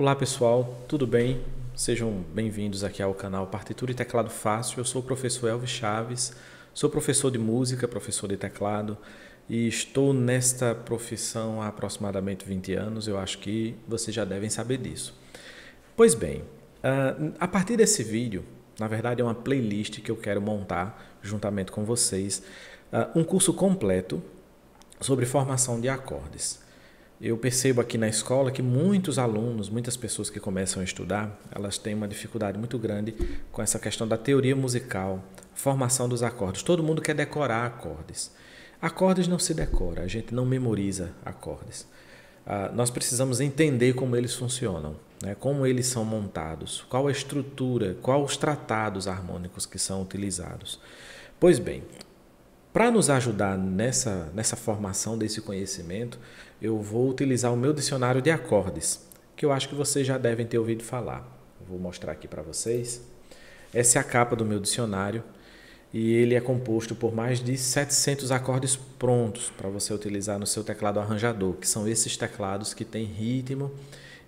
Olá pessoal, tudo bem? Sejam bem-vindos aqui ao canal Partitura e Teclado Fácil. Eu sou o professor Elvis Chaves, sou professor de música, professor de teclado e estou nesta profissão há aproximadamente 20 anos. Eu acho que vocês já devem saber disso. Pois bem, ah, a partir desse vídeo, na verdade é uma playlist que eu quero montar juntamente com vocês, ah, um curso completo sobre formação de acordes. Eu percebo aqui na escola que muitos alunos, muitas pessoas que começam a estudar, elas têm uma dificuldade muito grande com essa questão da teoria musical, formação dos acordes. Todo mundo quer decorar acordes. Acordes não se decora, a gente não memoriza acordes. Ah, nós precisamos entender como eles funcionam, né? como eles são montados, qual a estrutura, quais os tratados harmônicos que são utilizados. Pois bem, para nos ajudar nessa, nessa formação desse conhecimento, eu vou utilizar o meu dicionário de acordes, que eu acho que vocês já devem ter ouvido falar. vou mostrar aqui para vocês. Essa é a capa do meu dicionário e ele é composto por mais de 700 acordes prontos para você utilizar no seu teclado arranjador, que são esses teclados que têm ritmo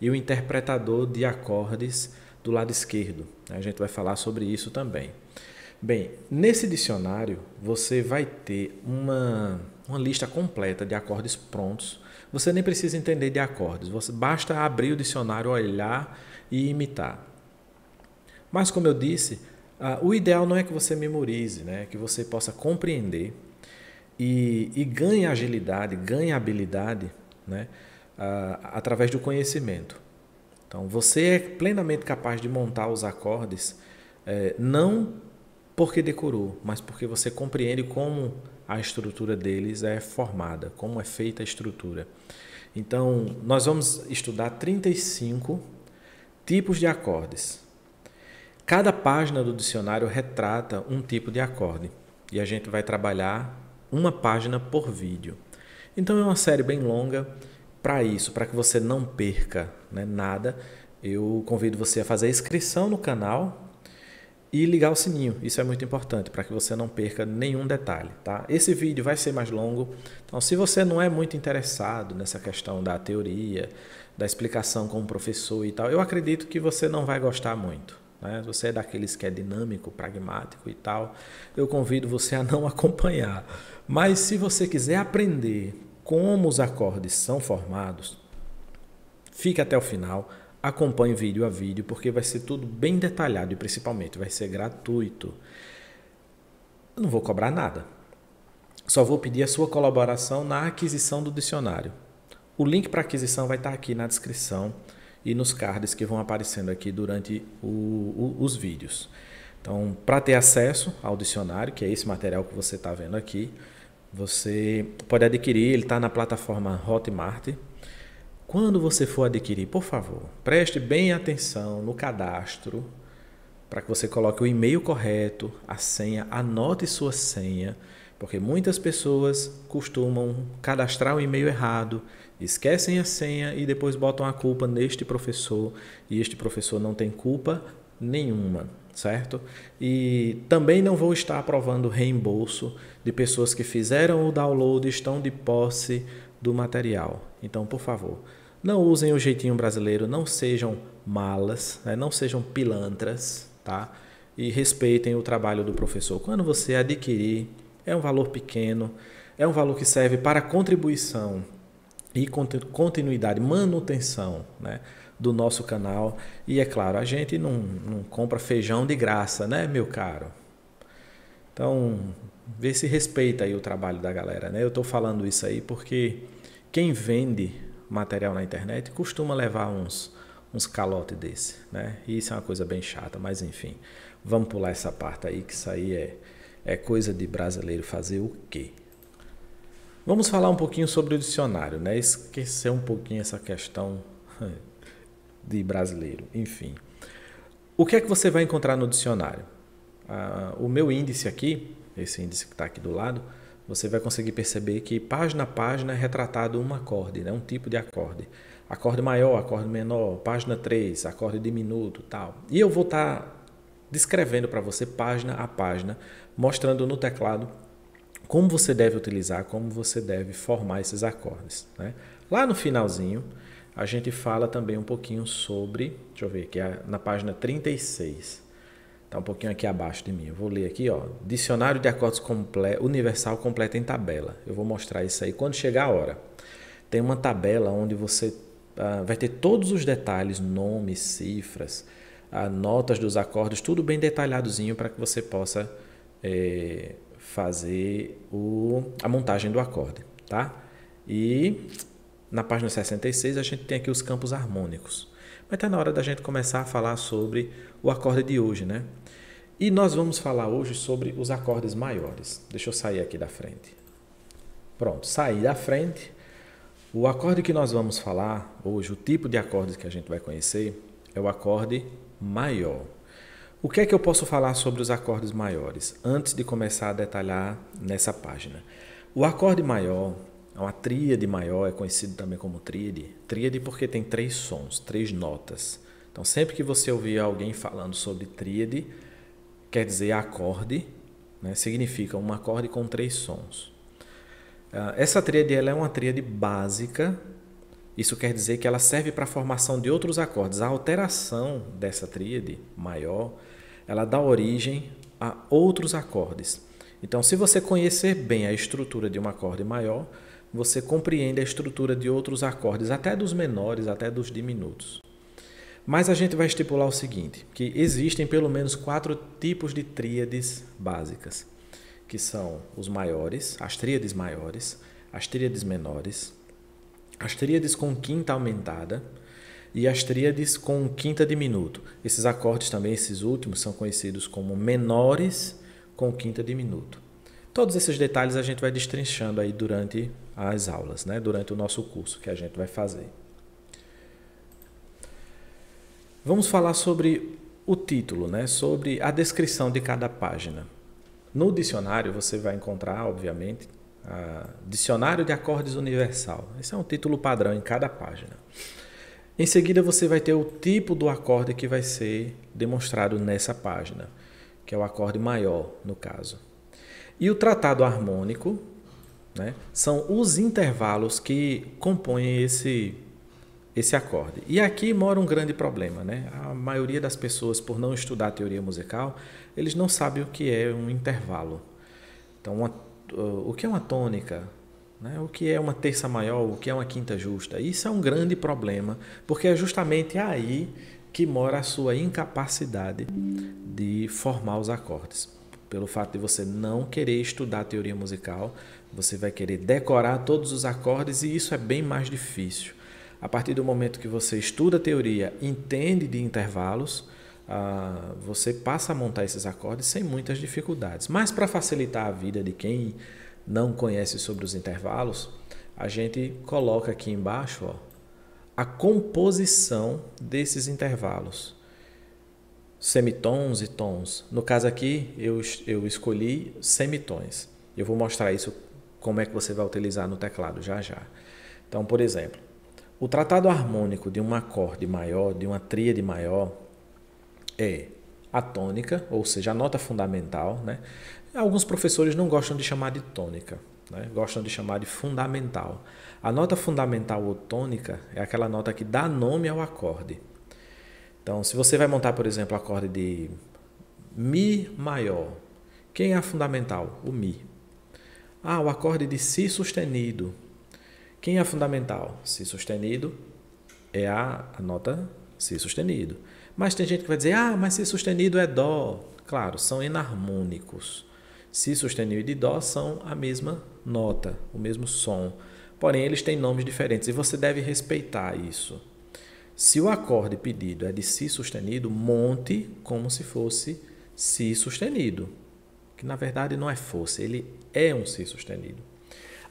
e o interpretador de acordes do lado esquerdo. A gente vai falar sobre isso também. Bem, nesse dicionário você vai ter uma, uma lista completa de acordes prontos você nem precisa entender de acordes, você basta abrir o dicionário, olhar e imitar. Mas como eu disse, o ideal não é que você memorize, né? que você possa compreender e, e ganhe agilidade, ganhe habilidade né? Através do conhecimento. Então, você é plenamente capaz de montar os acordes, eh, não porque decorou, mas porque você compreende como a estrutura deles é formada, como é feita a estrutura. Então, nós vamos estudar 35 tipos de acordes. Cada página do dicionário retrata um tipo de acorde e a gente vai trabalhar uma página por vídeo. Então, é uma série bem longa. Para isso, para que você não perca né, nada, eu convido você a fazer a inscrição no canal e ligar o sininho. Isso é muito importante para que você não perca nenhum detalhe, tá? Esse vídeo vai ser mais longo, então se você não é muito interessado nessa questão da teoria, da explicação com o professor e tal, eu acredito que você não vai gostar muito. Né? Você é daqueles que é dinâmico, pragmático e tal, eu convido você a não acompanhar. Mas se você quiser aprender como os acordes são formados, fique até o final Acompanhe vídeo a vídeo, porque vai ser tudo bem detalhado e principalmente vai ser gratuito. Eu não vou cobrar nada. Só vou pedir a sua colaboração na aquisição do dicionário. O link para aquisição vai estar aqui na descrição e nos cards que vão aparecendo aqui durante o, o, os vídeos. Então, para ter acesso ao dicionário, que é esse material que você está vendo aqui, você pode adquirir, ele está na plataforma Hotmart, quando você for adquirir, por favor, preste bem atenção no cadastro para que você coloque o e-mail correto, a senha, anote sua senha, porque muitas pessoas costumam cadastrar o e-mail errado, esquecem a senha e depois botam a culpa neste professor e este professor não tem culpa nenhuma, certo? E também não vou estar aprovando reembolso de pessoas que fizeram o download e estão de posse do material. Então, por favor, não usem o jeitinho brasileiro, não sejam malas, né? não sejam pilantras, tá? E respeitem o trabalho do professor. Quando você adquirir, é um valor pequeno, é um valor que serve para contribuição e continuidade, manutenção, né? do nosso canal. E é claro, a gente não, não compra feijão de graça, né, meu caro? Então, vê se respeita aí o trabalho da galera, né? Eu estou falando isso aí porque quem vende material na internet costuma levar uns, uns calotes desse, né? E isso é uma coisa bem chata, mas enfim, vamos pular essa parte aí, que isso aí é, é coisa de brasileiro fazer o quê? Vamos falar um pouquinho sobre o dicionário, né? Esquecer um pouquinho essa questão de brasileiro, enfim. O que é que você vai encontrar no dicionário? Ah, o meu índice aqui, esse índice que está aqui do lado, você vai conseguir perceber que página a página é retratado um acorde, né? um tipo de acorde. Acorde maior, acorde menor, página 3, acorde diminuto, tal. E eu vou estar tá descrevendo para você página a página, mostrando no teclado como você deve utilizar, como você deve formar esses acordes. Né? Lá no finalzinho, a gente fala também um pouquinho sobre, deixa eu ver aqui, na página 36. Está um pouquinho aqui abaixo de mim. Eu vou ler aqui, ó. Dicionário de acordes comple universal completo em tabela. Eu vou mostrar isso aí quando chegar a hora. Tem uma tabela onde você uh, vai ter todos os detalhes, nomes, cifras, uh, notas dos acordes, tudo bem detalhadozinho para que você possa é, fazer o, a montagem do acorde, tá? E na página 66 a gente tem aqui os campos harmônicos. Mas está na hora da gente começar a falar sobre o acorde de hoje, né? E nós vamos falar hoje sobre os acordes maiores. Deixa eu sair aqui da frente. Pronto, sair da frente. O acorde que nós vamos falar hoje, o tipo de acorde que a gente vai conhecer, é o acorde maior. O que é que eu posso falar sobre os acordes maiores antes de começar a detalhar nessa página? O acorde maior uma tríade maior, é conhecido também como tríade. Tríade porque tem três sons, três notas. Então, sempre que você ouvir alguém falando sobre tríade, quer dizer acorde, né? significa um acorde com três sons. Ah, essa tríade ela é uma tríade básica, isso quer dizer que ela serve para a formação de outros acordes. A alteração dessa tríade maior, ela dá origem a outros acordes. Então, se você conhecer bem a estrutura de um acorde maior, você compreende a estrutura de outros acordes, até dos menores, até dos diminutos. Mas a gente vai estipular o seguinte, que existem pelo menos quatro tipos de tríades básicas, que são os maiores, as tríades maiores, as tríades menores, as tríades com quinta aumentada e as tríades com quinta diminuto. Esses acordes também, esses últimos, são conhecidos como menores com quinta diminuto. Todos esses detalhes a gente vai destrinchando aí durante as aulas, né? durante o nosso curso que a gente vai fazer. Vamos falar sobre o título, né? sobre a descrição de cada página. No dicionário você vai encontrar, obviamente, Dicionário de Acordes Universal. Esse é um título padrão em cada página. Em seguida você vai ter o tipo do acorde que vai ser demonstrado nessa página, que é o acorde maior, no caso. E o tratado harmônico, né? São os intervalos que compõem esse, esse acorde. E aqui mora um grande problema. Né? A maioria das pessoas, por não estudar teoria musical, eles não sabem o que é um intervalo. Então, uma, o que é uma tônica? Né? O que é uma terça maior? O que é uma quinta justa? Isso é um grande problema, porque é justamente aí que mora a sua incapacidade de formar os acordes. Pelo fato de você não querer estudar teoria musical, você vai querer decorar todos os acordes e isso é bem mais difícil. A partir do momento que você estuda a teoria, entende de intervalos, ah, você passa a montar esses acordes sem muitas dificuldades. Mas para facilitar a vida de quem não conhece sobre os intervalos, a gente coloca aqui embaixo ó, a composição desses intervalos. Semitons e tons. No caso aqui, eu, eu escolhi semitons. Eu vou mostrar isso como é que você vai utilizar no teclado já já. Então, por exemplo, o tratado harmônico de um acorde maior, de uma tríade maior, é a tônica, ou seja, a nota fundamental. Né? Alguns professores não gostam de chamar de tônica, né? gostam de chamar de fundamental. A nota fundamental ou tônica é aquela nota que dá nome ao acorde. Então, se você vai montar, por exemplo, o acorde de Mi maior, quem é a fundamental? O Mi. Ah, o acorde de Si sustenido. Quem é fundamental? Si sustenido é a, nota Si sustenido. Mas tem gente que vai dizer, ah, mas Si sustenido é Dó. Claro, são enarmônicos. Si sustenido e Dó são a mesma nota, o mesmo som. Porém, eles têm nomes diferentes e você deve respeitar isso. Se o acorde pedido é de Si sustenido, monte como se fosse Si sustenido que na verdade não é força, ele é um si sustenido.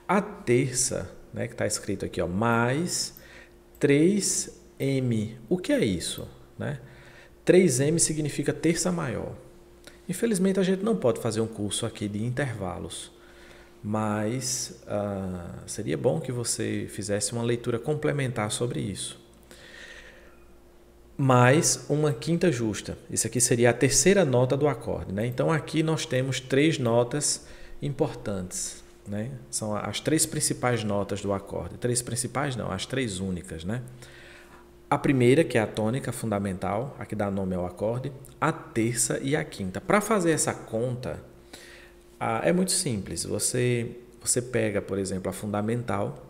A terça, né, que está escrito aqui, ó, mais 3M. O que é isso? Né? 3M significa terça maior. Infelizmente a gente não pode fazer um curso aqui de intervalos, mas uh, seria bom que você fizesse uma leitura complementar sobre isso mais uma quinta justa. Isso aqui seria a terceira nota do acorde. Né? Então aqui nós temos três notas importantes. Né? São as três principais notas do acorde. Três principais não, as três únicas, né? A primeira, que é a tônica fundamental, a que dá nome ao acorde, a terça e a quinta. Para fazer essa conta, é muito simples. Você, você pega, por exemplo, a fundamental,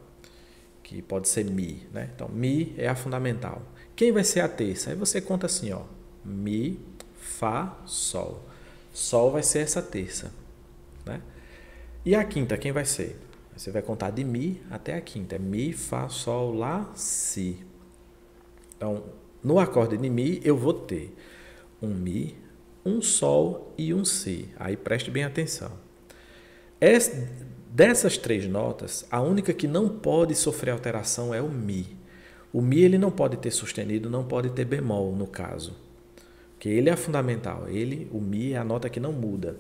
que pode ser Mi. Né? Então, Mi é a fundamental. Quem vai ser a terça? Aí você conta assim, ó, Mi, Fá, Sol. Sol vai ser essa terça. Né? E a quinta, quem vai ser? Você vai contar de Mi até a quinta. É Mi, Fá, Sol, Lá, Si. Então, no acorde de Mi, eu vou ter um Mi, um Sol e um Si. Aí preste bem atenção. dessas três notas, a única que não pode sofrer alteração é o Mi. O Mi ele não pode ter sustenido, não pode ter bemol, no caso. Porque ele é fundamental. Ele, o Mi, é a nota que não muda.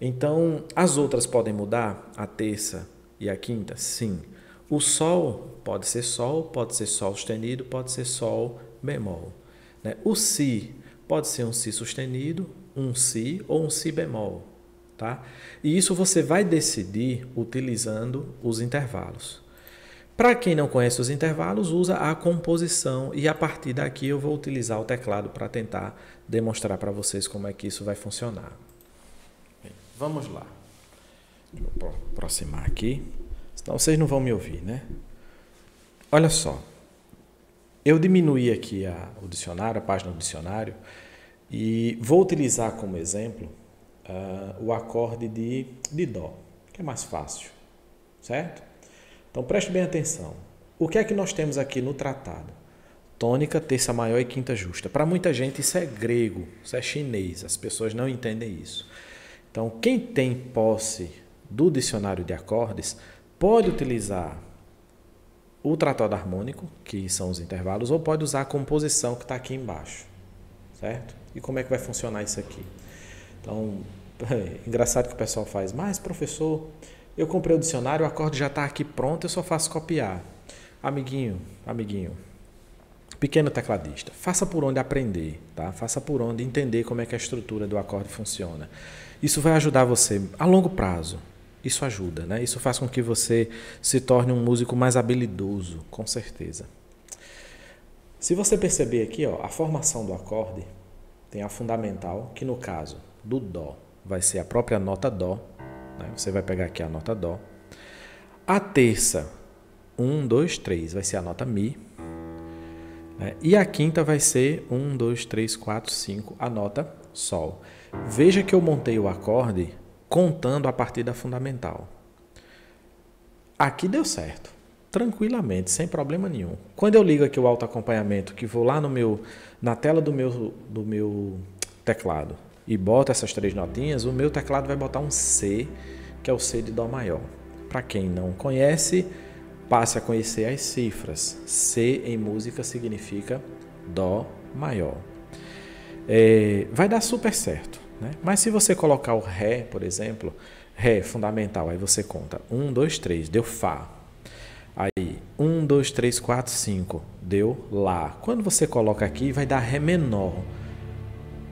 Então, as outras podem mudar? A terça e a quinta? Sim. O Sol pode ser Sol, pode ser Sol sustenido, pode ser Sol bemol. Né? O Si pode ser um Si sustenido, um Si ou um Si bemol. Tá? E isso você vai decidir utilizando os intervalos. Para quem não conhece os intervalos, usa a composição e a partir daqui eu vou utilizar o teclado para tentar demonstrar para vocês como é que isso vai funcionar. Vamos lá. Deixa eu aproximar aqui. Senão vocês não vão me ouvir, né? Olha só. Eu diminuí aqui a, o dicionário, a página do dicionário, e vou utilizar como exemplo uh, o acorde de, de Dó, que é mais fácil, certo? Então preste bem atenção. O que é que nós temos aqui no tratado? Tônica, terça maior e quinta justa. Para muita gente isso é grego, isso é chinês, as pessoas não entendem isso. Então, quem tem posse do dicionário de acordes pode utilizar o tratado harmônico, que são os intervalos, ou pode usar a composição que está aqui embaixo, certo? E como é que vai funcionar isso aqui? Então, é engraçado que o pessoal faz, mas professor, eu comprei o dicionário, o acorde já está aqui pronto, eu só faço copiar. Amiguinho, amiguinho, pequeno tecladista, faça por onde aprender, tá? Faça por onde entender como é que a estrutura do acorde funciona. Isso vai ajudar você a longo prazo, isso ajuda, né? Isso faz com que você se torne um músico mais habilidoso, com certeza. Se você perceber aqui, ó, a formação do acorde tem a fundamental, que no caso do dó vai ser a própria nota dó. Né? Você vai pegar aqui a nota dó. A terça, um, dois, três, vai ser a nota mi. Né? E a quinta vai ser um, dois, três, quatro, cinco, a nota sol. Veja que eu montei o acorde contando a partir da fundamental. Aqui deu certo, tranquilamente, sem problema nenhum. Quando eu ligo aqui o auto acompanhamento, que vou lá no meu, na tela do meu, do meu teclado e boto essas três notinhas, o meu teclado vai botar um C, que é o C de Dó maior. Para quem não conhece, passe a conhecer as cifras. C em música significa Dó maior. É, vai dar super certo. Né? Mas se você colocar o Ré, por exemplo, Ré fundamental, aí você conta 1, 2, 3, deu Fá. Aí 1, 2, 3, 4, 5, deu Lá. Quando você coloca aqui, vai dar Ré menor.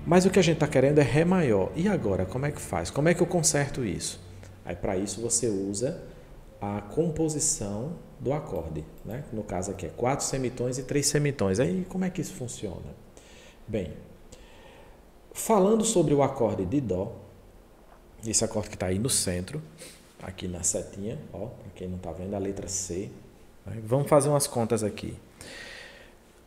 Mas o que a gente está querendo é Ré maior. E agora, como é que faz? Como é que eu conserto isso? Aí para isso você usa a composição do acorde. Né? No caso aqui é quatro semitons e três semitons. Aí como é que isso funciona? Bem, Falando sobre o acorde de Dó, esse acorde que está aí no centro, aqui na setinha, ó, para quem não está vendo, a letra C. Vamos fazer umas contas aqui.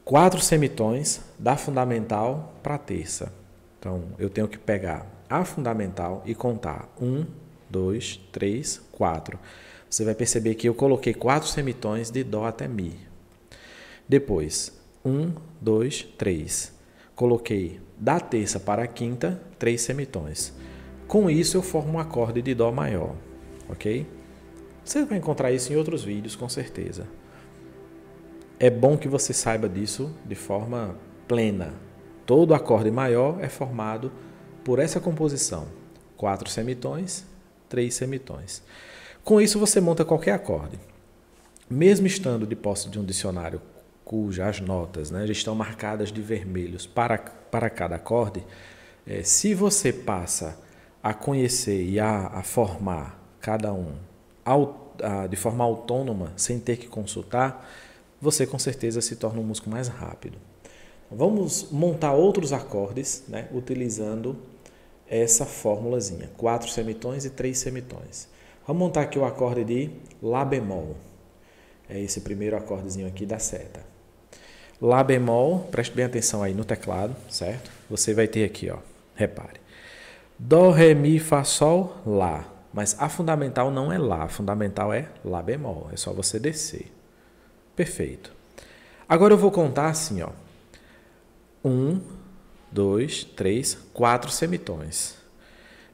Quatro semitons da fundamental para a terça. Então, eu tenho que pegar a fundamental e contar. Um, dois, três, quatro. Você vai perceber que eu coloquei quatro semitons de Dó até Mi. Depois, um, dois, três. Coloquei da terça para a quinta, três semitons. Com isso, eu formo um acorde de Dó maior, ok? Você vai encontrar isso em outros vídeos, com certeza. É bom que você saiba disso de forma plena. Todo acorde maior é formado por essa composição: quatro semitons, três semitons. Com isso, você monta qualquer acorde. Mesmo estando de posse de um dicionário cujas notas né, já estão marcadas de vermelhos para, para cada acorde, é, se você passa a conhecer e a, a formar cada um de forma autônoma, sem ter que consultar, você com certeza se torna um músico mais rápido. Vamos montar outros acordes né, utilizando essa formulazinha, quatro semitons e três semitons. Vamos montar aqui o acorde de Lá bemol. É esse primeiro acordezinho aqui da seta. Lá bemol, preste bem atenção aí no teclado, certo? Você vai ter aqui, ó, repare. Dó, Ré, Mi, Fá, Sol, Lá. Mas a fundamental não é Lá, a fundamental é Lá bemol. É só você descer. Perfeito. Agora eu vou contar assim, ó. Um, dois, três, quatro semitons.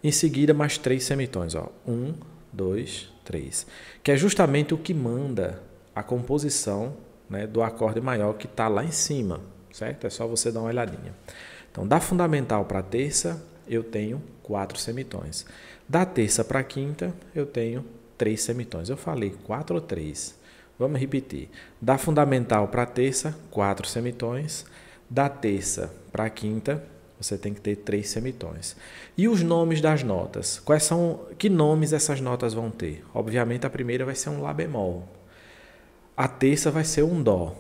Em seguida, mais três semitons. Ó. Um, dois, três. Que é justamente o que manda a composição né, do acorde maior que está lá em cima. Certo? É só você dar uma olhadinha. Então, da fundamental para a terça, eu tenho quatro semitons. Da terça para quinta, eu tenho três semitons. Eu falei quatro ou três. Vamos repetir. Da fundamental para terça, quatro semitons. Da terça para quinta, você tem que ter três semitons. E os nomes das notas? Quais são? Que nomes essas notas vão ter? Obviamente a primeira vai ser um lá bemol. A terça vai ser um dó.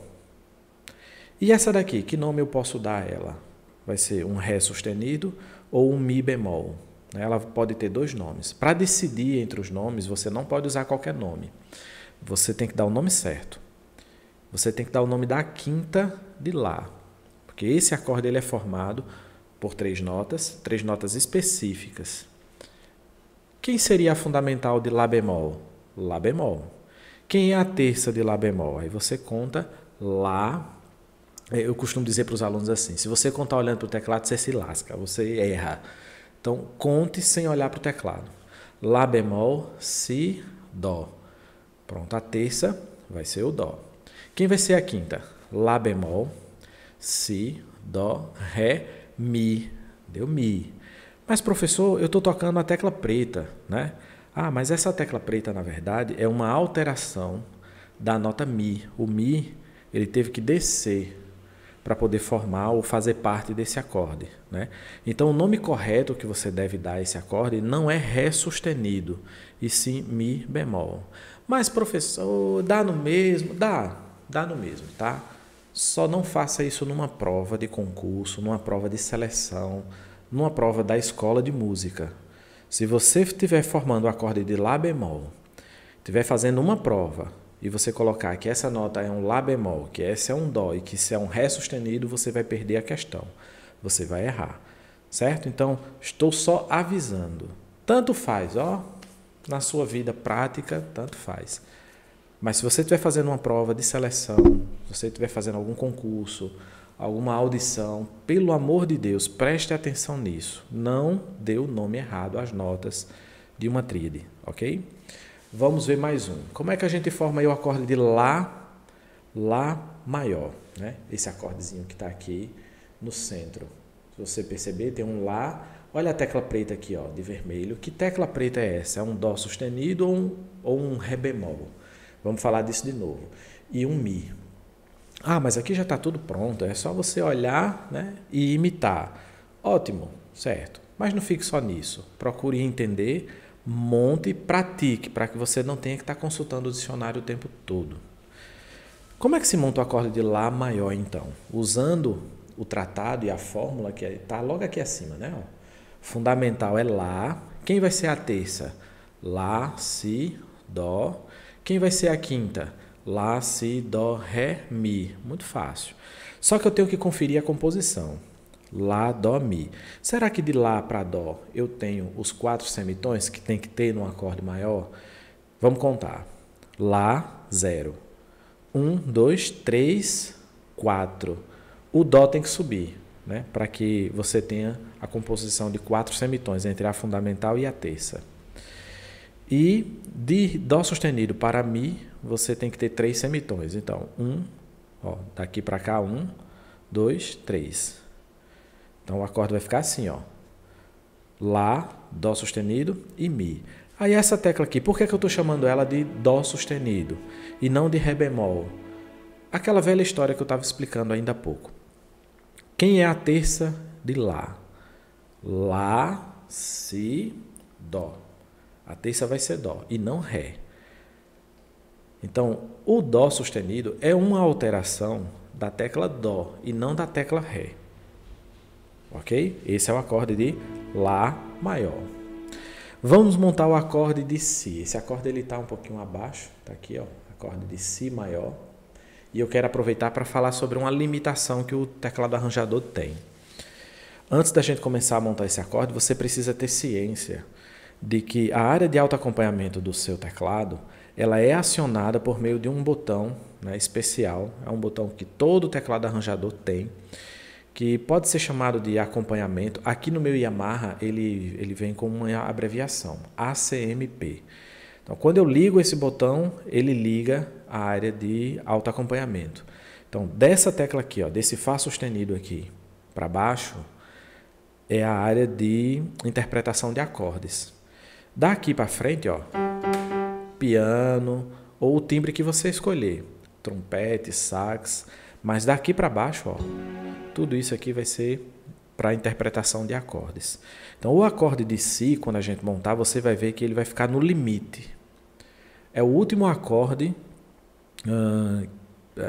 E essa daqui, que nome eu posso dar a ela? Vai ser um ré sustenido ou um mi bemol? Ela pode ter dois nomes. Para decidir entre os nomes, você não pode usar qualquer nome. Você tem que dar o nome certo. Você tem que dar o nome da quinta de lá. Porque esse acorde ele é formado por três notas, três notas específicas. Quem seria a fundamental de Lá bemol? Lá bemol. Quem é a terça de Lá bemol? Aí você conta Lá. Eu costumo dizer para os alunos assim: se você contar olhando para o teclado, você se lasca, você erra. Então, conte sem olhar para o teclado. Lá bemol, Si, Dó. Pronto, a terça vai ser o Dó. Quem vai ser a quinta? Lá bemol, Si, Dó, Ré, Mi. Deu Mi. Mas, professor, eu estou tocando a tecla preta, né? Ah, mas essa tecla preta, na verdade, é uma alteração da nota Mi. O Mi, ele teve que descer para poder formar ou fazer parte desse acorde. Né? Então, o nome correto que você deve dar a esse acorde não é Ré sustenido, e sim Mi bemol. Mas, professor, dá no mesmo? Dá, dá no mesmo, tá? Só não faça isso numa prova de concurso, numa prova de seleção, numa prova da escola de música. Se você estiver formando o acorde de Lá bemol, estiver fazendo uma prova e você colocar que essa nota é um Lá bemol, que esse é um Dó e que esse é um Ré sustenido, você vai perder a questão. Você vai errar. Certo? Então, estou só avisando. Tanto faz, ó, na sua vida prática, tanto faz. Mas se você estiver fazendo uma prova de seleção, se você estiver fazendo algum concurso, alguma audição, pelo amor de Deus, preste atenção nisso. Não dê o nome errado às notas de uma tríade, ok? Vamos ver mais um. Como é que a gente forma o acorde de Lá, Lá maior, né? Esse acordezinho que está aqui no centro. Se você perceber, tem um Lá. Olha a tecla preta aqui, ó, de vermelho. Que tecla preta é essa? É um Dó sustenido ou um, ou um Ré bemol? Vamos falar disso de novo. E um Mi. Ah, mas aqui já está tudo pronto, é só você olhar né, e imitar. Ótimo, certo. Mas não fique só nisso. Procure entender, monte e pratique, para que você não tenha que estar tá consultando o dicionário o tempo todo. Como é que se monta o acorde de Lá maior, então? Usando o tratado e a fórmula que está logo aqui acima, né? Fundamental é Lá. Quem vai ser a terça? Lá, Si, Dó, quem vai ser a quinta? Lá, Si, Dó, Ré, Mi. Muito fácil. Só que eu tenho que conferir a composição. Lá, Dó, Mi. Será que de Lá para Dó eu tenho os quatro semitons que tem que ter num acorde maior? Vamos contar. Lá, zero. Um, dois, três, quatro. O Dó tem que subir, né? Para que você tenha a composição de quatro semitons entre a fundamental e a terça. E de Dó sustenido para Mi, você tem que ter três semitons. Então, um, ó, daqui para cá, um, dois, três. Então, o acorde vai ficar assim, ó. Lá, Dó sustenido e Mi. Aí essa tecla aqui, por que, que eu estou chamando ela de Dó sustenido e não de Ré bemol? Aquela velha história que eu estava explicando ainda há pouco. Quem é a terça de Lá? Lá, Si, Dó. A terça vai ser Dó e não Ré. Então, o Dó sustenido é uma alteração da tecla Dó e não da tecla Ré. Ok? Esse é o acorde de Lá maior. Vamos montar o acorde de Si. Esse acorde ele está um pouquinho abaixo, está aqui, ó, acorde de Si maior. E eu quero aproveitar para falar sobre uma limitação que o teclado arranjador tem. Antes da gente começar a montar esse acorde, você precisa ter ciência de que a área de autoacompanhamento do seu teclado ela é acionada por meio de um botão né, especial, é um botão que todo teclado arranjador tem, que pode ser chamado de acompanhamento. Aqui no meu Yamaha ele, ele vem com uma abreviação, ACMP. Então, quando eu ligo esse botão, ele liga a área de autoacompanhamento. Então, dessa tecla aqui, ó, desse Fá sustenido aqui para baixo, é a área de interpretação de acordes. Daqui para frente, ó, piano ou o timbre que você escolher, trompete, sax, mas daqui para baixo, ó, tudo isso aqui vai ser para interpretação de acordes. Então, o acorde de si, quando a gente montar, você vai ver que ele vai ficar no limite. É o último acorde, uh,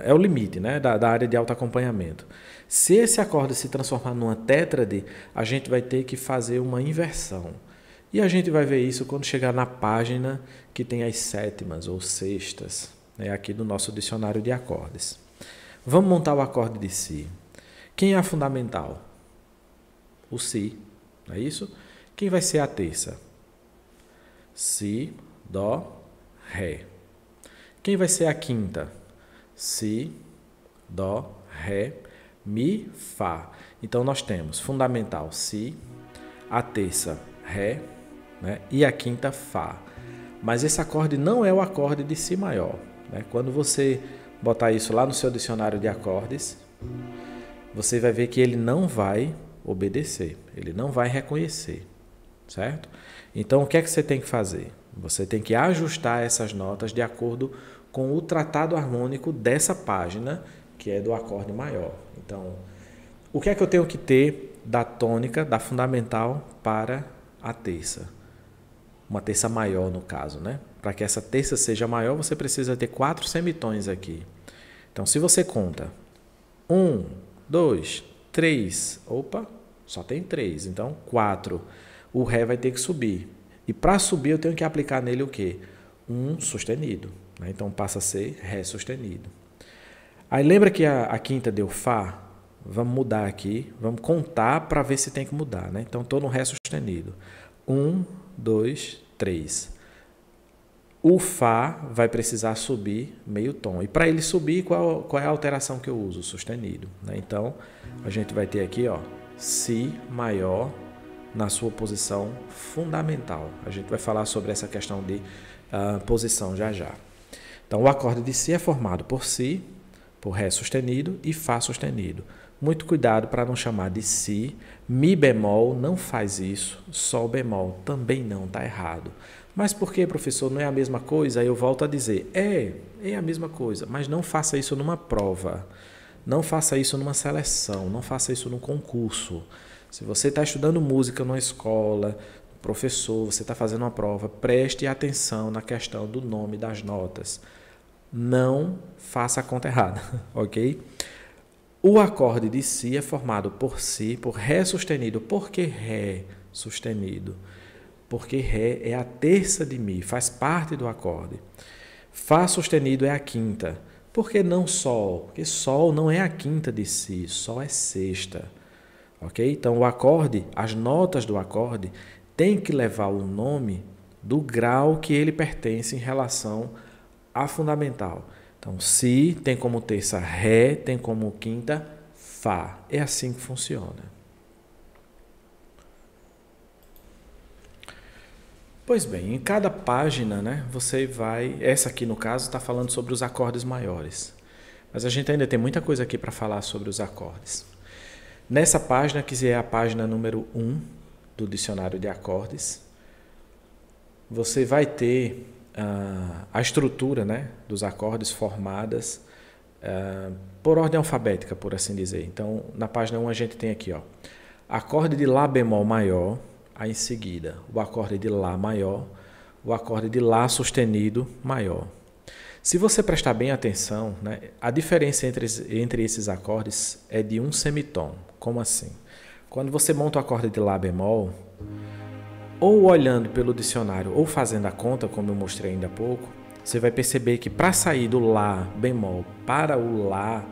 é o limite né, da, da área de alto acompanhamento. Se esse acorde se transformar numa tétrade, a gente vai ter que fazer uma inversão. E a gente vai ver isso quando chegar na página que tem as sétimas ou sextas, né, aqui do nosso dicionário de acordes. Vamos montar o acorde de Si. Quem é a fundamental? O Si, não é isso? Quem vai ser a terça? Si, Dó, Ré. Quem vai ser a quinta? Si, Dó, Ré, Mi, Fá. Então nós temos fundamental Si, a terça Ré, né? e a quinta Fá. Mas esse acorde não é o acorde de Si maior. Né? Quando você botar isso lá no seu dicionário de acordes, você vai ver que ele não vai obedecer, ele não vai reconhecer, certo? Então o que é que você tem que fazer? Você tem que ajustar essas notas de acordo com o tratado harmônico dessa página, que é do acorde maior. Então, o que é que eu tenho que ter da tônica, da fundamental para a terça? Uma terça maior no caso, né? Para que essa terça seja maior, você precisa ter quatro semitons aqui. Então, se você conta um, dois, três, opa, só tem três, então quatro. O ré vai ter que subir. E para subir, eu tenho que aplicar nele o quê? Um sustenido. Né? Então passa a ser ré sustenido. Aí lembra que a, a quinta deu fá? Vamos mudar aqui, vamos contar para ver se tem que mudar. Né? Então estou no ré sustenido. Um, 2, 3. O Fá vai precisar subir meio tom. E para ele subir, qual, qual, é a alteração que eu uso? Sustenido. Né? Então, a gente vai ter aqui ó, Si maior na sua posição fundamental. A gente vai falar sobre essa questão de uh, posição já já. Então, o acorde de Si é formado por Si, por Ré sustenido e Fá sustenido. Muito cuidado para não chamar de si. Mi bemol não faz isso. Sol bemol também não, está errado. Mas por que, professor, não é a mesma coisa? Eu volto a dizer: é, é a mesma coisa, mas não faça isso numa prova. Não faça isso numa seleção, não faça isso num concurso. Se você está estudando música numa escola, professor, você está fazendo uma prova, preste atenção na questão do nome das notas. Não faça a conta errada, ok? O acorde de Si é formado por Si, por Ré sustenido. Por que Ré sustenido? Porque Ré é a terça de Mi, faz parte do acorde. Fá sustenido é a quinta. Por que não Sol? Porque Sol não é a quinta de Si, Sol é sexta. Ok? Então o acorde, as notas do acorde, tem que levar o nome do grau que ele pertence em relação à fundamental. Então, Si tem como terça Ré, tem como quinta Fá. É assim que funciona. Pois bem, em cada página, né, você vai. Essa aqui, no caso, está falando sobre os acordes maiores. Mas a gente ainda tem muita coisa aqui para falar sobre os acordes. Nessa página, que é a página número 1 do dicionário de acordes, você vai ter a estrutura né, dos acordes formadas uh, por ordem alfabética, por assim dizer. Então, na página 1 a gente tem aqui, ó, acorde de Lá bemol maior, aí em seguida o acorde de Lá maior, o acorde de Lá sustenido maior. Se você prestar bem atenção, né, a diferença entre, entre esses acordes é de um semitom. Como assim? Quando você monta o acorde de Lá bemol, ou olhando pelo dicionário ou fazendo a conta, como eu mostrei ainda há pouco, você vai perceber que para sair do Lá bemol para o Lá,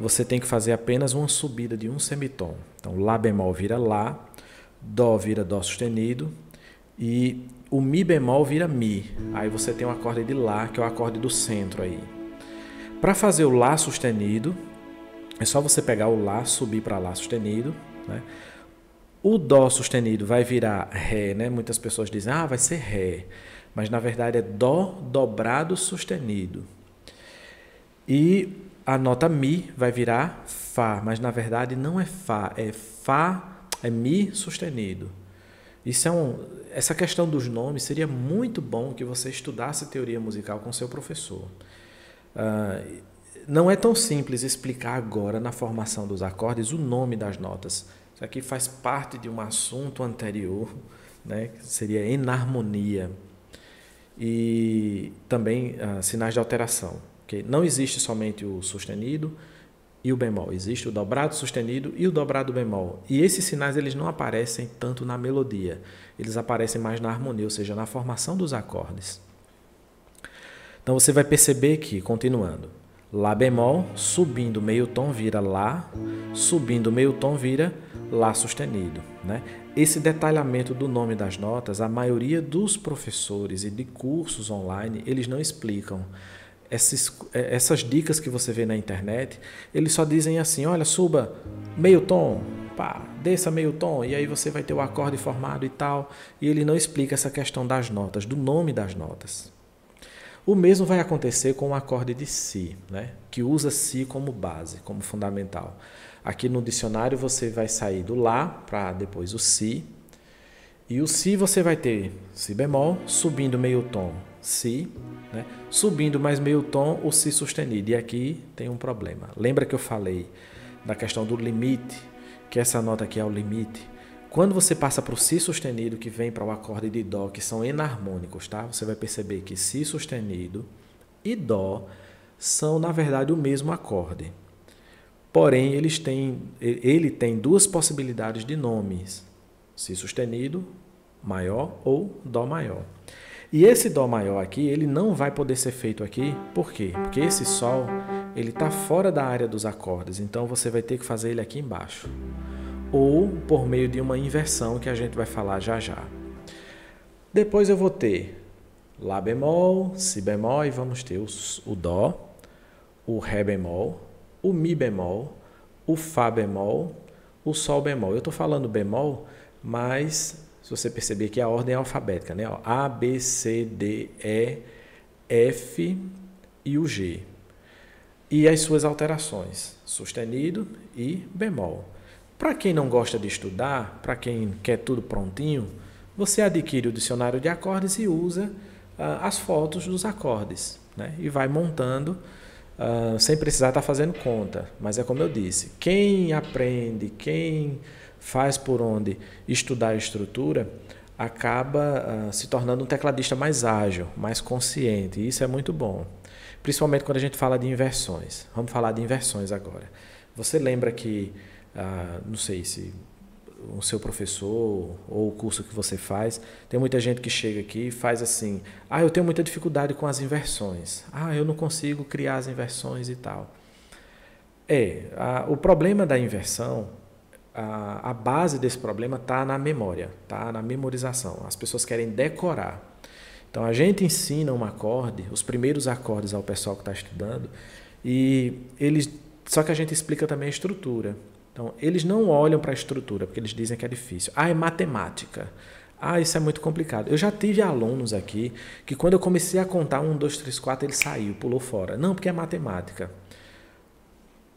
você tem que fazer apenas uma subida de um semitom. Então, Lá bemol vira Lá, Dó vira Dó sustenido e o Mi bemol vira Mi. Aí você tem um acorde de Lá, que é o acorde do centro aí. Para fazer o Lá sustenido, é só você pegar o Lá, subir para Lá sustenido. Né? O Dó sustenido vai virar Ré, né? Muitas pessoas dizem, ah, vai ser Ré. Mas na verdade é Dó dobrado sustenido. E a nota Mi vai virar Fá, mas na verdade não é Fá, é Fá, é Mi sustenido. Isso é um, essa questão dos nomes seria muito bom que você estudasse teoria musical com seu professor. Uh, não é tão simples explicar agora na formação dos acordes o nome das notas. Isso aqui faz parte de um assunto anterior, né, que seria enarmonia e também uh, sinais de alteração. Okay? Não existe somente o sustenido e o bemol, existe o dobrado sustenido e o dobrado bemol. E esses sinais eles não aparecem tanto na melodia, eles aparecem mais na harmonia, ou seja, na formação dos acordes. Então você vai perceber que, continuando, Lá bemol, subindo meio tom vira Lá, subindo meio tom vira Lá sustenido. Né? Esse detalhamento do nome das notas, a maioria dos professores e de cursos online, eles não explicam. Essas, essas dicas que você vê na internet, eles só dizem assim, olha, suba meio tom, pá, desça meio tom, e aí você vai ter o acorde formado e tal. E ele não explica essa questão das notas, do nome das notas. O mesmo vai acontecer com o acorde de Si, né? que usa Si como base, como fundamental. Aqui no dicionário você vai sair do Lá para depois o Si. E o Si você vai ter Si bemol, subindo meio tom, Si, né? subindo mais meio tom, o Si sustenido. E aqui tem um problema. Lembra que eu falei da questão do limite, que essa nota aqui é o limite? Quando você passa para o Si sustenido, que vem para o acorde de Dó, que são enarmônicos, tá? Você vai perceber que Si sustenido e Dó são, na verdade, o mesmo acorde. Porém, eles têm, ele tem duas possibilidades de nomes: Si sustenido maior ou Dó maior. E esse Dó maior aqui, ele não vai poder ser feito aqui, por quê? Porque esse Sol, ele está fora da área dos acordes, então você vai ter que fazer ele aqui embaixo ou por meio de uma inversão que a gente vai falar já já. Depois eu vou ter Lá bemol, Si bemol e vamos ter o, o Dó, o Ré bemol, o Mi bemol, o Fá bemol, o Sol bemol. Eu estou falando bemol, mas se você perceber que a ordem é alfabética, né? A, B, C, D, E, F e o G. E as suas alterações, sustenido e bemol. Para quem não gosta de estudar, para quem quer tudo prontinho, você adquire o dicionário de acordes e usa uh, as fotos dos acordes. Né? E vai montando uh, sem precisar estar tá fazendo conta. Mas é como eu disse: quem aprende, quem faz por onde estudar a estrutura, acaba uh, se tornando um tecladista mais ágil, mais consciente. E isso é muito bom. Principalmente quando a gente fala de inversões. Vamos falar de inversões agora. Você lembra que ah, não sei se o seu professor ou o curso que você faz, tem muita gente que chega aqui e faz assim: ah, eu tenho muita dificuldade com as inversões, ah, eu não consigo criar as inversões e tal. É, a, o problema da inversão, a, a base desse problema está na memória, está na memorização. As pessoas querem decorar. Então a gente ensina um acorde, os primeiros acordes ao pessoal que está estudando, e eles, só que a gente explica também a estrutura. Então, eles não olham para a estrutura, porque eles dizem que é difícil. Ah, é matemática. Ah, isso é muito complicado. Eu já tive alunos aqui que, quando eu comecei a contar um, dois, três, quatro, ele saiu, pulou fora. Não, porque é matemática.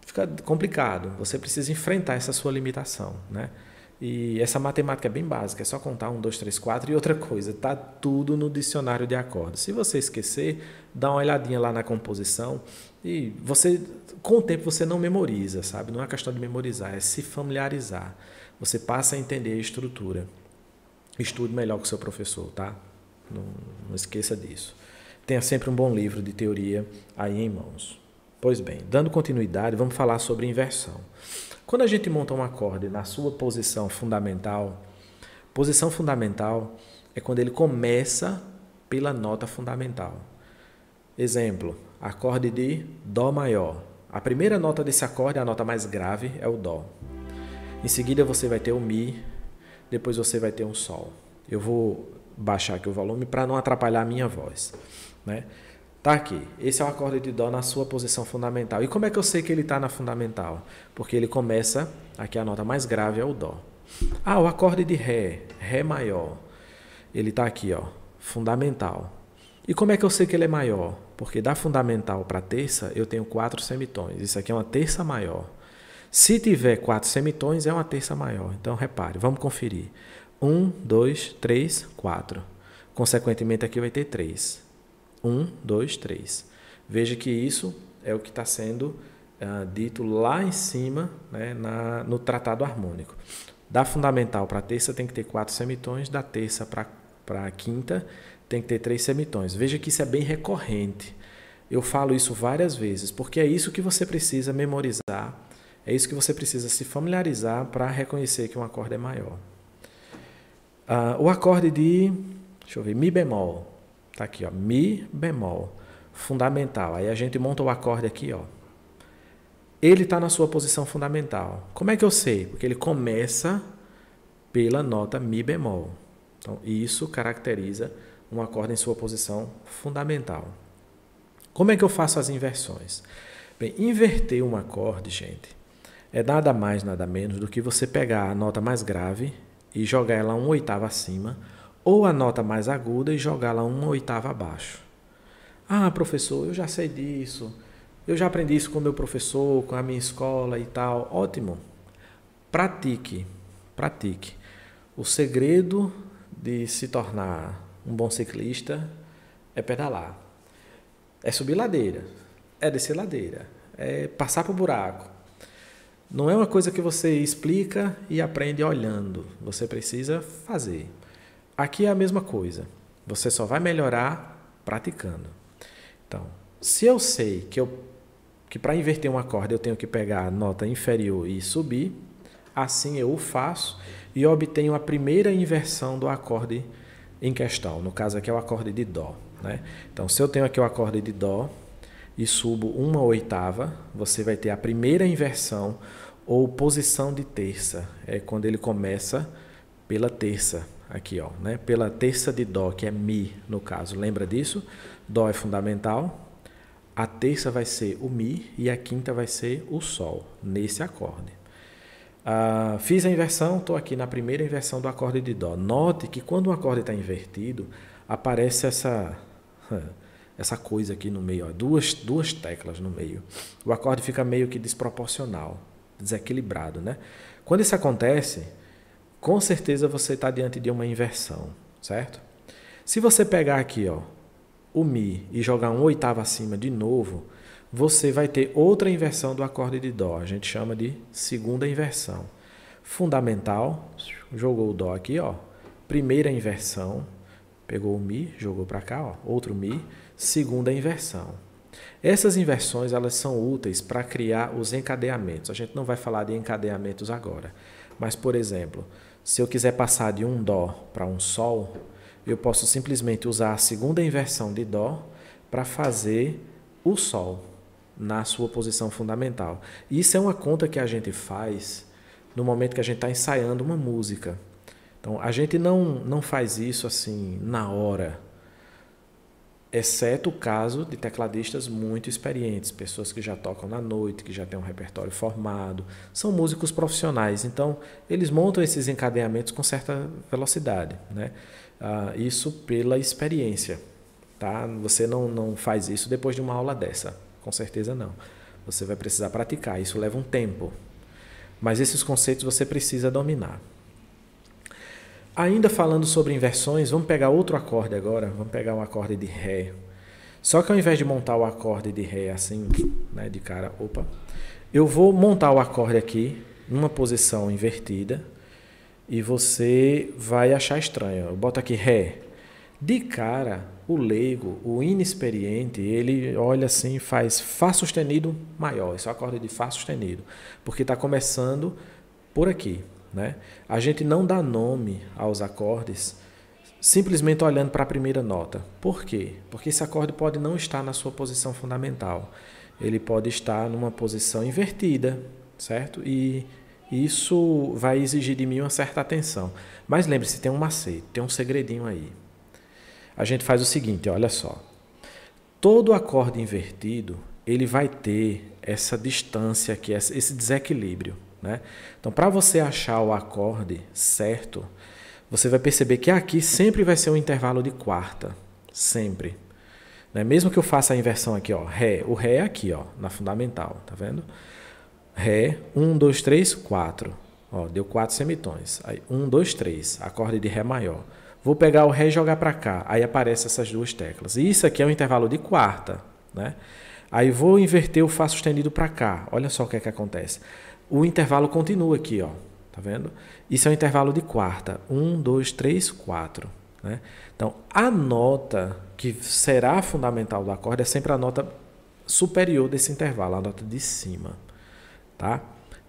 Fica complicado. Você precisa enfrentar essa sua limitação, né? E essa matemática é bem básica, é só contar um, dois, três, quatro. E outra coisa, tá tudo no dicionário de acordes. Se você esquecer, dá uma olhadinha lá na composição e você, com o tempo, você não memoriza, sabe? Não é questão de memorizar, é se familiarizar. Você passa a entender a estrutura. Estude melhor com seu professor, tá? Não, não esqueça disso. tenha sempre um bom livro de teoria aí em mãos. Pois bem, dando continuidade, vamos falar sobre inversão. Quando a gente monta um acorde na sua posição fundamental, posição fundamental é quando ele começa pela nota fundamental. Exemplo, acorde de Dó maior. A primeira nota desse acorde, a nota mais grave, é o Dó. Em seguida você vai ter o Mi, depois você vai ter um Sol. Eu vou baixar aqui o volume para não atrapalhar a minha voz. Né? Tá aqui. Esse é o acorde de Dó na sua posição fundamental. E como é que eu sei que ele está na fundamental? Porque ele começa, aqui a nota mais grave é o Dó. Ah, o acorde de Ré, Ré maior. Ele está aqui, ó, fundamental. E como é que eu sei que ele é maior? Porque da fundamental para terça eu tenho quatro semitons. Isso aqui é uma terça maior. Se tiver quatro semitons, é uma terça maior. Então repare, vamos conferir. Um, dois, três, quatro. Consequentemente, aqui vai ter três. Um, dois, três. Veja que isso é o que está sendo uh, dito lá em cima, né, na, no tratado harmônico. Da fundamental para terça tem que ter quatro semitons, da terça para quinta tem que ter três semitons. Veja que isso é bem recorrente. Eu falo isso várias vezes, porque é isso que você precisa memorizar, é isso que você precisa se familiarizar para reconhecer que um acorde é maior. Uh, o acorde de, deixa eu ver, Mi bemol. Tá aqui, ó, Mi bemol, fundamental. Aí a gente monta o acorde aqui, ó. Ele está na sua posição fundamental. Como é que eu sei? Porque ele começa pela nota Mi bemol. Então, isso caracteriza um acorde em sua posição fundamental. Como é que eu faço as inversões? Bem, inverter um acorde, gente, é nada mais, nada menos do que você pegar a nota mais grave e jogar ela uma oitava acima, ou a nota mais aguda e jogá-la uma oitava abaixo. Ah, professor, eu já sei disso. Eu já aprendi isso com o meu professor, com a minha escola e tal. Ótimo. Pratique, pratique. O segredo de se tornar um bom ciclista é pedalar. É subir ladeira, é descer ladeira, é passar por buraco. Não é uma coisa que você explica e aprende olhando. Você precisa fazer. Aqui é a mesma coisa. Você só vai melhorar praticando. Então, se eu sei que que para inverter um acorde eu tenho que pegar a nota inferior e subir, assim eu o faço e obtenho a primeira inversão do acorde em questão. No caso aqui é o acorde de Dó. Né? Então, se eu tenho aqui o acorde de Dó e subo uma oitava, você vai ter a primeira inversão ou posição de terça. É quando ele começa pela terça, aqui, ó, né? pela terça de Dó, que é Mi no caso. Lembra disso? Dó é fundamental. A terça vai ser o Mi e a quinta vai ser o Sol, nesse acorde. Uh, fiz a inversão, estou aqui na primeira inversão do acorde de Dó. Note que quando o acorde está invertido, aparece essa, essa coisa aqui no meio, ó, duas, duas teclas no meio. O acorde fica meio que desproporcional, desequilibrado. Né? Quando isso acontece, com certeza você está diante de uma inversão, certo? Se você pegar aqui ó, o Mi e jogar um oitavo acima de novo, você vai ter outra inversão do acorde de Dó. A gente chama de segunda inversão. Fundamental, jogou o Dó aqui, ó. Primeira inversão, pegou o Mi, jogou para cá, ó. Outro Mi, segunda inversão. Essas inversões elas são úteis para criar os encadeamentos. A gente não vai falar de encadeamentos agora, mas por exemplo, se eu quiser passar de um dó para um sol, eu posso simplesmente usar a segunda inversão de dó para fazer o sol na sua posição fundamental. Isso é uma conta que a gente faz no momento que a gente está ensaiando uma música. Então, a gente não, não faz isso assim na hora, exceto o caso de tecladistas muito experientes, pessoas que já tocam na noite, que já têm um repertório formado, são músicos profissionais. Então, eles montam esses encadeamentos com certa velocidade. Né? Ah, isso pela experiência. Tá? Você não, não faz isso depois de uma aula dessa. Com certeza não. Você vai precisar praticar, isso leva um tempo. Mas esses conceitos você precisa dominar. Ainda falando sobre inversões, vamos pegar outro acorde agora, vamos pegar um acorde de Ré. Só que ao invés de montar o acorde de Ré assim, né, de cara, opa, eu vou montar o acorde aqui numa posição invertida e você vai achar estranho. Eu boto aqui Ré. De cara, o leigo, o inexperiente, ele olha assim e faz Fá sustenido maior. Isso é o acorde de Fá sustenido, porque está começando por aqui. Né? A gente não dá nome aos acordes simplesmente olhando para a primeira nota. Por quê? Porque esse acorde pode não estar na sua posição fundamental. Ele pode estar numa posição invertida, certo? E isso vai exigir de mim uma certa atenção. Mas lembre-se, tem um macete, tem um segredinho aí. A gente faz o seguinte, olha só. Todo acorde invertido, ele vai ter essa distância aqui, esse desequilíbrio. Né? Então, para você achar o acorde certo, você vai perceber que aqui sempre vai ser um intervalo de quarta. Sempre. Né? Mesmo que eu faça a inversão aqui, ó, Ré. O Ré é aqui, ó, na fundamental, tá vendo? Ré, 1, 2, 3, 4. Ó, deu quatro semitons. Aí, 1, 2, 3, acorde de Ré maior. Vou pegar o Ré e jogar para cá. Aí aparecem essas duas teclas. E isso aqui é um intervalo de quarta. Né? Aí vou inverter o Fá sustenido para cá. Olha só o que é que acontece. O intervalo continua aqui, ó. Tá vendo? Isso é um intervalo de quarta. 1, 2, 3, 4. Né? Então, a nota que será fundamental do acorde é sempre a nota superior desse intervalo, a nota de cima tá?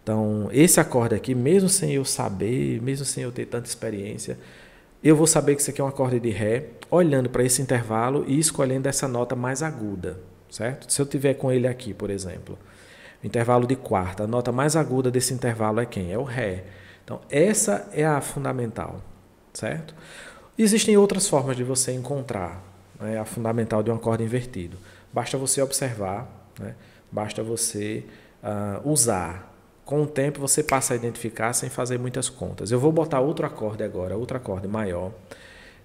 Então, esse acorde aqui, mesmo sem eu saber, mesmo sem eu ter tanta experiência, eu vou saber que isso aqui é um acorde de Ré, olhando para esse intervalo e escolhendo essa nota mais aguda, certo? Se eu tiver com ele aqui, por exemplo, intervalo de quarta, a nota mais aguda desse intervalo é quem? É o Ré. Então, essa é a fundamental, certo? Existem outras formas de você encontrar né, a fundamental de um acorde invertido. Basta você observar, né? basta você uh, usar. Com o tempo você passa a identificar sem fazer muitas contas. Eu vou botar outro acorde agora, outro acorde maior,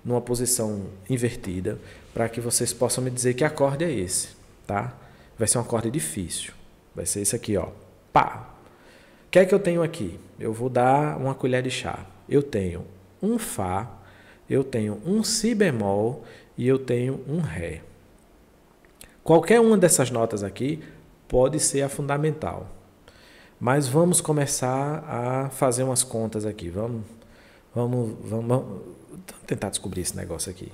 numa posição invertida, para que vocês possam me dizer que acorde é esse, tá? Vai ser um acorde difícil. Vai ser esse aqui, ó. Pá. O que é que eu tenho aqui? Eu vou dar uma colher de chá. Eu tenho um Fá, eu tenho um Si bemol e eu tenho um Ré. Qualquer uma dessas notas aqui pode ser a fundamental. Mas vamos começar a fazer umas contas aqui. Vamos, vamos, vamos, vamos tentar descobrir esse negócio aqui.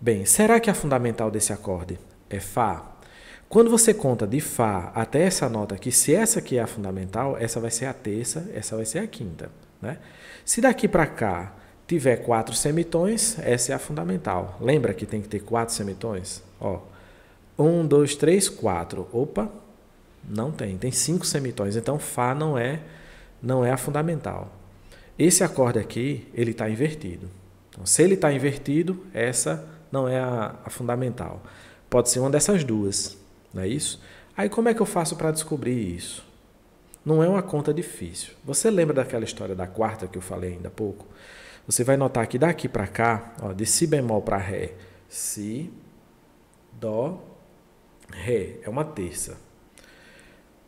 Bem, será que a fundamental desse acorde é Fá? Quando você conta de Fá até essa nota aqui, se essa aqui é a fundamental, essa vai ser a terça, essa vai ser a quinta. Né? Se daqui para cá tiver quatro semitons, essa é a fundamental. Lembra que tem que ter quatro semitons? Ó, um, dois, três, quatro. Opa, não tem. Tem cinco semitons. Então Fá não é, não é a fundamental. Esse acorde aqui, ele está invertido. Então, se ele está invertido, essa não é a, a, fundamental. Pode ser uma dessas duas, não é isso? Aí como é que eu faço para descobrir isso? Não é uma conta difícil. Você lembra daquela história da quarta que eu falei ainda há pouco? Você vai notar que daqui para cá, ó, de Si bemol para Ré, Si, Dó, Ré é uma terça.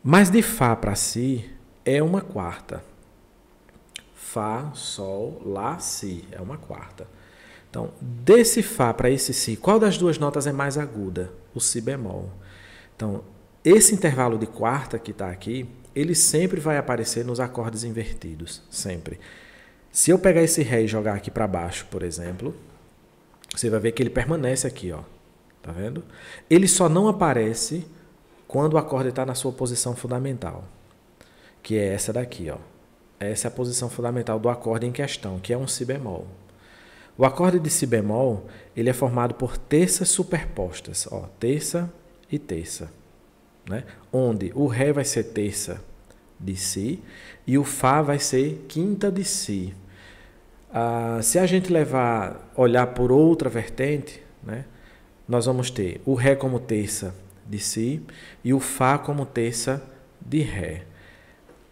Mas de Fá para Si é uma quarta. Fá, Sol, Lá, Si é uma quarta. Então, desse Fá para esse Si, qual das duas notas é mais aguda? O Si bemol. Então, esse intervalo de quarta que está aqui, ele sempre vai aparecer nos acordes invertidos. Sempre. Se eu pegar esse Ré e jogar aqui para baixo, por exemplo, você vai ver que ele permanece aqui, ó. Tá vendo? Ele só não aparece quando o acorde está na sua posição fundamental, que é essa daqui, ó. Essa é a posição fundamental do acorde em questão, que é um si bemol. O acorde de si bemol, ele é formado por terças superpostas, ó, terça e terça, né? Onde o ré vai ser terça de si e o fá vai ser quinta de si. Ah, se a gente levar olhar por outra vertente, né? nós vamos ter o Ré como terça de Si e o Fá como terça de Ré.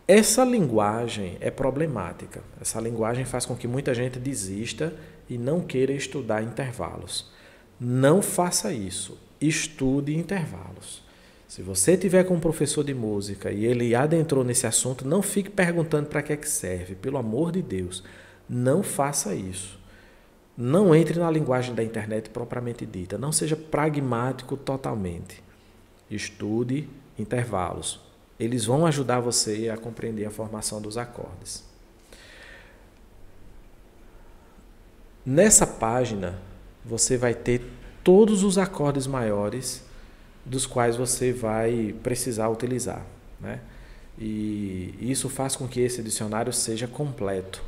Essa linguagem é problemática. Essa linguagem faz com que muita gente desista e não queira estudar intervalos. Não faça isso. Estude intervalos. Se você tiver com um professor de música e ele adentrou nesse assunto, não fique perguntando para que é que serve. Pelo amor de Deus, não faça isso. Não entre na linguagem da internet propriamente dita. Não seja pragmático totalmente. Estude intervalos. Eles vão ajudar você a compreender a formação dos acordes. Nessa página, você vai ter todos os acordes maiores dos quais você vai precisar utilizar. Né? E isso faz com que esse dicionário seja completo.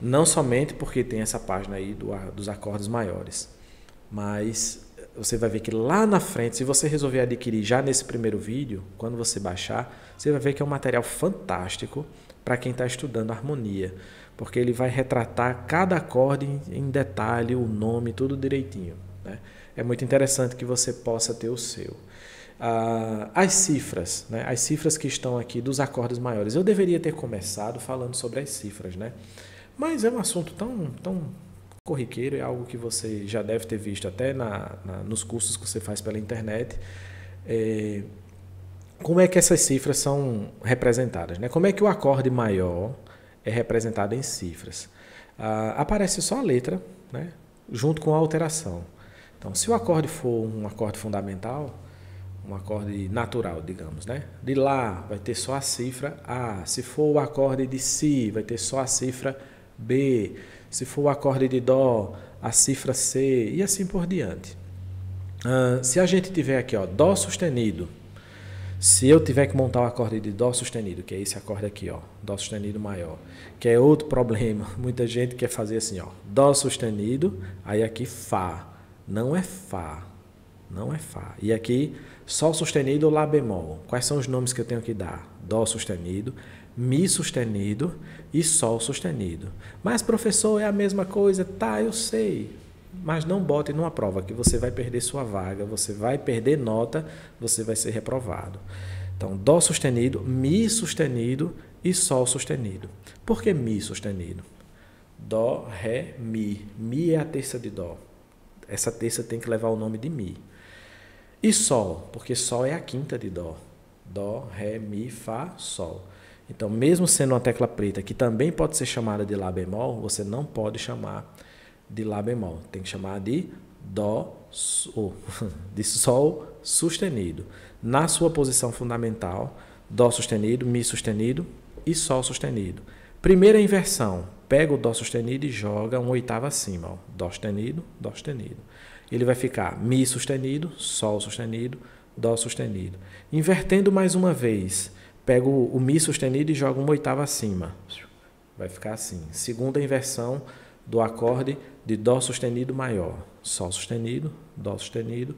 Não somente porque tem essa página aí do, dos acordes maiores, mas você vai ver que lá na frente, se você resolver adquirir já nesse primeiro vídeo, quando você baixar, você vai ver que é um material fantástico para quem está estudando harmonia, porque ele vai retratar cada acorde em detalhe, o nome, tudo direitinho. Né? É muito interessante que você possa ter o seu. Ah, as cifras, né? as cifras que estão aqui dos acordes maiores. Eu deveria ter começado falando sobre as cifras, né? mas é um assunto tão, tão corriqueiro, é algo que você já deve ter visto até na, na nos cursos que você faz pela internet. É, como é que essas cifras são representadas? Né? Como é que o acorde maior é representado em cifras? Ah, aparece só a letra, né? junto com a alteração. Então, se o acorde for um acorde fundamental, um acorde natural, digamos, né? De Lá vai ter só a cifra A. Se for o acorde de Si, vai ter só a cifra B. Se for o acorde de Dó, a cifra C e assim por diante. Uh, se a gente tiver aqui, ó, Dó sustenido, se eu tiver que montar o acorde de Dó sustenido, que é esse acorde aqui, ó, Dó sustenido maior, que é outro problema, muita gente quer fazer assim, ó, Dó sustenido, aí aqui Fá, não é Fá, não é Fá. E aqui Sol sustenido ou Lá bemol. Quais são os nomes que eu tenho que dar? Dó sustenido, Mi sustenido e Sol sustenido. Mas, professor, é a mesma coisa? Tá, eu sei. Mas não bote numa prova que você vai perder sua vaga, você vai perder nota, você vai ser reprovado. Então, Dó sustenido, Mi sustenido e Sol sustenido. Por que Mi sustenido? Dó, Ré, Mi. Mi é a terça de Dó. Essa terça tem que levar o nome de Mi. E Sol, porque Sol é a quinta de Dó. Dó, Ré, Mi, Fá, Sol. Então, mesmo sendo uma tecla preta que também pode ser chamada de Lá bemol, você não pode chamar de Lá bemol. Tem que chamar de Dó, oh, de Sol sustenido. Na sua posição fundamental, Dó sustenido, Mi sustenido e Sol sustenido. Primeira inversão, pega o Dó sustenido e joga uma oitava acima. Ó. Dó sustenido, Dó sustenido ele vai ficar Mi sustenido, Sol sustenido, Dó sustenido. Invertendo mais uma vez, pego o Mi sustenido e jogo uma oitava acima. Vai ficar assim. Segunda inversão do acorde de Dó sustenido maior. Sol sustenido, Dó sustenido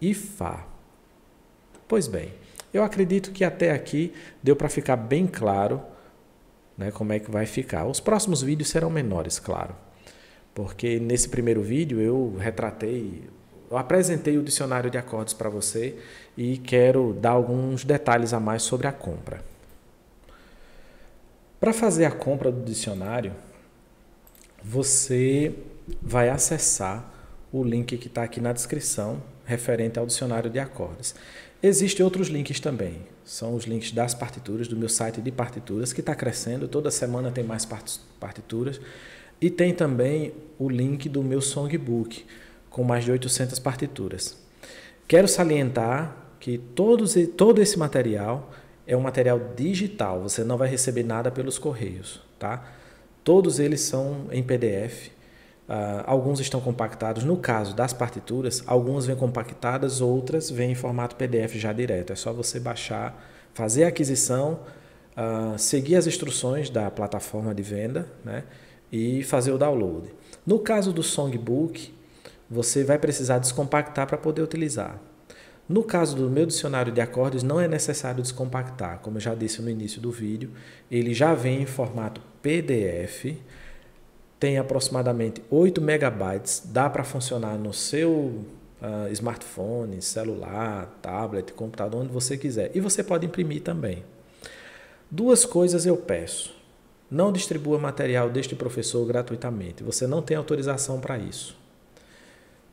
e Fá. Pois bem, eu acredito que até aqui deu para ficar bem claro né, como é que vai ficar. Os próximos vídeos serão menores, claro porque nesse primeiro vídeo eu retratei, eu apresentei o dicionário de acordes para você e quero dar alguns detalhes a mais sobre a compra. Para fazer a compra do dicionário, você vai acessar o link que está aqui na descrição referente ao dicionário de acordes. Existem outros links também. São os links das partituras, do meu site de partituras, que está crescendo. Toda semana tem mais partituras. E tem também o link do meu songbook, com mais de 800 partituras. Quero salientar que todos, todo esse material é um material digital, você não vai receber nada pelos correios, tá? Todos eles são em PDF, uh, ah, alguns estão compactados. No caso das partituras, algumas vêm compactadas, outras vêm em formato PDF já direto. É só você baixar, fazer a aquisição, uh, seguir as instruções da plataforma de venda, né? e fazer o download. No caso do Songbook, você vai precisar descompactar para poder utilizar. No caso do meu dicionário de acordes, não é necessário descompactar. Como eu já disse no início do vídeo, ele já vem em formato PDF, tem aproximadamente 8 megabytes, dá para funcionar no seu uh, smartphone, celular, tablet, computador, onde você quiser. E você pode imprimir também. Duas coisas eu peço. Não distribua material deste professor gratuitamente. Você não tem autorização para isso.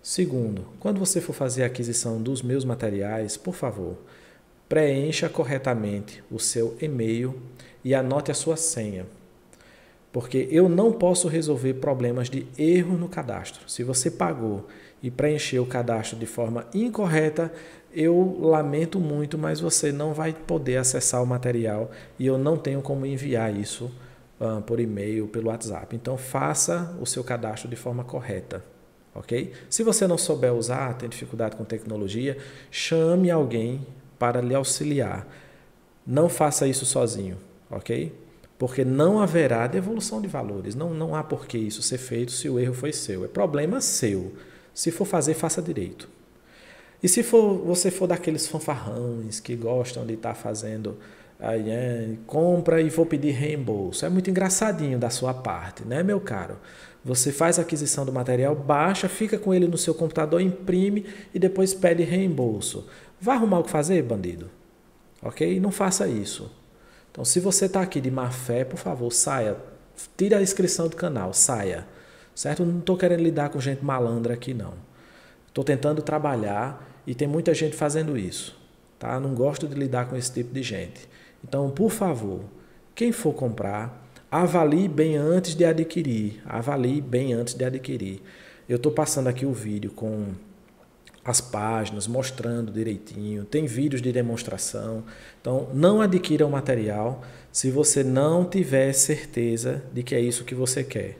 Segundo, quando você for fazer a aquisição dos meus materiais, por favor, preencha corretamente o seu e-mail e anote a sua senha. Porque eu não posso resolver problemas de erro no cadastro. Se você pagou e preencheu o cadastro de forma incorreta, eu lamento muito, mas você não vai poder acessar o material e eu não tenho como enviar isso uh, por e-mail, pelo WhatsApp. Então, faça o seu cadastro de forma correta. Ok? Se você não souber usar, tem dificuldade com tecnologia, chame alguém para lhe auxiliar. Não faça isso sozinho, ok? Porque não haverá devolução de valores. Não, não há por que isso ser feito se o erro foi seu. É problema seu. Se for fazer, faça direito. E se for, você for daqueles fanfarrões que gostam de estar tá fazendo aí, compra e vou pedir reembolso, é muito engraçadinho da sua parte, né, meu caro? Você faz a aquisição do material, baixa, fica com ele no seu computador, imprime e depois pede reembolso. Vai arrumar o que fazer, bandido? Ok? Não faça isso. Então, se você está aqui de má fé, por favor, saia. Tire a inscrição do canal, saia. Certo? Não estou querendo lidar com gente malandra aqui, não. Estou tentando trabalhar e tem muita gente fazendo isso. Tá? Não gosto de lidar com esse tipo de gente. Então, por favor, quem for comprar, avalie bem antes de adquirir. Avalie bem antes de adquirir. Eu estou passando aqui o vídeo com as páginas, mostrando direitinho. Tem vídeos de demonstração. Então, não adquira o material se você não tiver certeza de que é isso que você quer.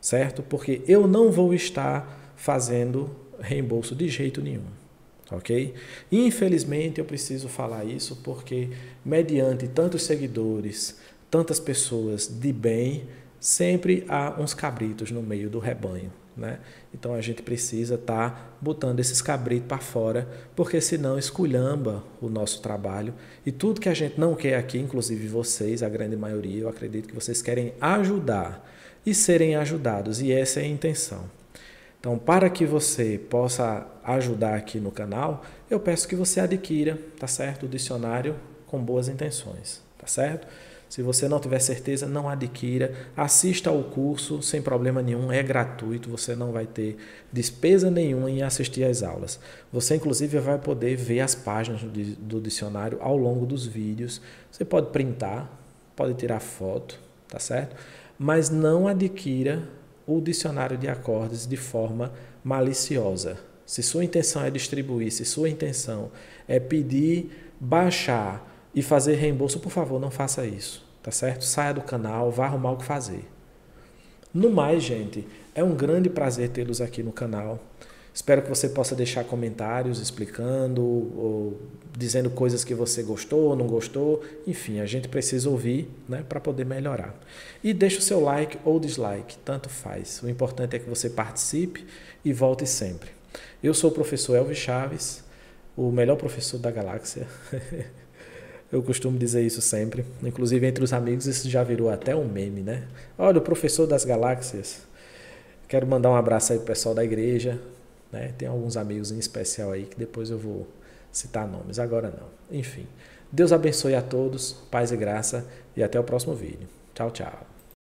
Certo? Porque eu não vou estar fazendo reembolso de jeito nenhum ok? Infelizmente eu preciso falar isso porque, mediante tantos seguidores, tantas pessoas de bem, sempre há uns cabritos no meio do rebanho. Né? Então a gente precisa estar tá botando esses cabritos para fora, porque senão esculhamba o nosso trabalho. E tudo que a gente não quer aqui, inclusive vocês, a grande maioria, eu acredito que vocês querem ajudar e serem ajudados, e essa é a intenção. Então, para que você possa ajudar aqui no canal, eu peço que você adquira, tá certo? O dicionário com boas intenções, tá certo? Se você não tiver certeza, não adquira. Assista ao curso sem problema nenhum, é gratuito, você não vai ter despesa nenhuma em assistir às aulas. Você, inclusive, vai poder ver as páginas do dicionário ao longo dos vídeos. Você pode printar, pode tirar foto, tá certo? Mas não adquira o dicionário de acordes de forma maliciosa. Se sua intenção é distribuir, se sua intenção é pedir, baixar e fazer reembolso, por favor, não faça isso, tá certo? Saia do canal, vá arrumar o que fazer. No mais, gente, é um grande prazer tê-los aqui no canal. Espero que você possa deixar comentários explicando ou dizendo coisas que você gostou, não gostou. Enfim, a gente precisa ouvir né, para poder melhorar. E deixe o seu like ou dislike, tanto faz. O importante é que você participe e volte sempre. Eu sou o professor Elvis Chaves, o melhor professor da galáxia. Eu costumo dizer isso sempre. Inclusive, entre os amigos, isso já virou até um meme, né? Olha, o professor das galáxias. Quero mandar um abraço aí pro pessoal da igreja, né? Tem alguns amigos em especial aí que depois eu vou citar nomes, agora não. Enfim, Deus abençoe a todos, paz e graça e até o próximo vídeo. Tchau, tchau.